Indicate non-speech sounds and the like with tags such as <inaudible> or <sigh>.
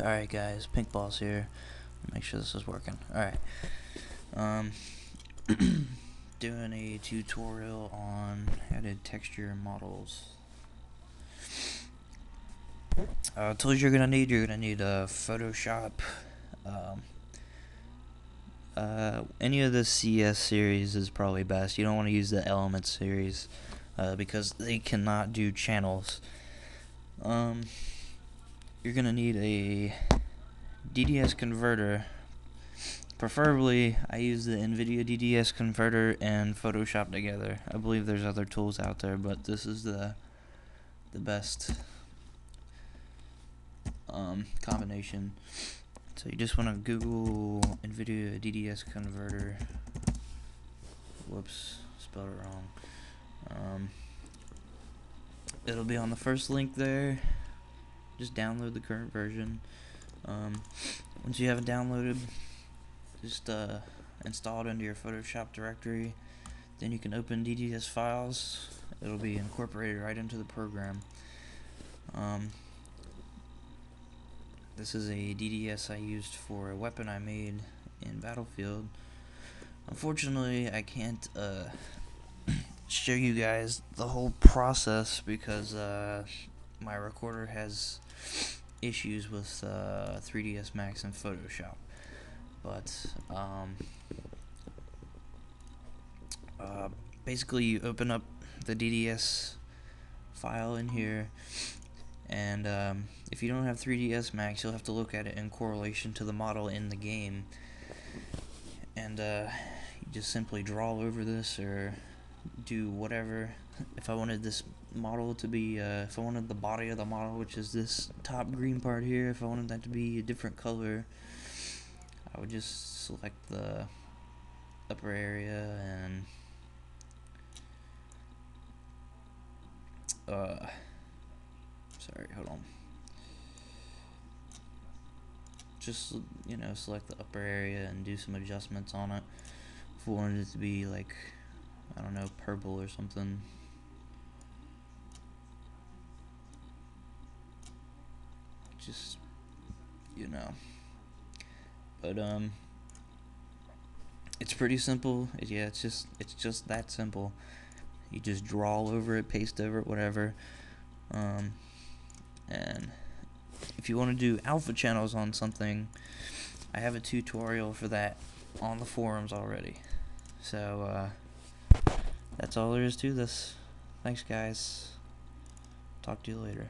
Alright guys, Pink Balls here. Make sure this is working. Alright. Um <clears throat> doing a tutorial on how to texture models. Uh, tools you're gonna need, you're gonna need a uh, Photoshop. Um, uh, any of the CS series is probably best. You don't want to use the Element series uh, because they cannot do channels. Um, you're going to need a DDS converter. Preferably, I use the NVIDIA DDS converter and Photoshop together. I believe there's other tools out there, but this is the the best um, combination. So you just want to Google NVIDIA DDS converter. Whoops, spelled it wrong. Um, it'll be on the first link there just download the current version. Um, once you have it downloaded, just uh, install it into your Photoshop directory. Then you can open DDS files. It'll be incorporated right into the program. Um, this is a DDS I used for a weapon I made in Battlefield. Unfortunately, I can't uh, <clears throat> show you guys the whole process because uh, my recorder has issues with uh, 3ds Max and Photoshop. But um, uh, basically, you open up the DDS file in here, and um, if you don't have 3ds Max, you'll have to look at it in correlation to the model in the game. And uh, you just simply draw over this or do whatever. If I wanted this model to be, uh, if I wanted the body of the model, which is this top green part here, if I wanted that to be a different color, I would just select the upper area and uh, sorry, hold on. Just, you know, select the upper area and do some adjustments on it. If I wanted it to be like, I don't know, purple or something, just you know. But um it's pretty simple. Yeah it's just it's just that simple. You just draw over it paste over it whatever. Um and if you want to do alpha channels on something I have a tutorial for that on the forums already. So uh that's all there is to this. Thanks guys. Talk to you later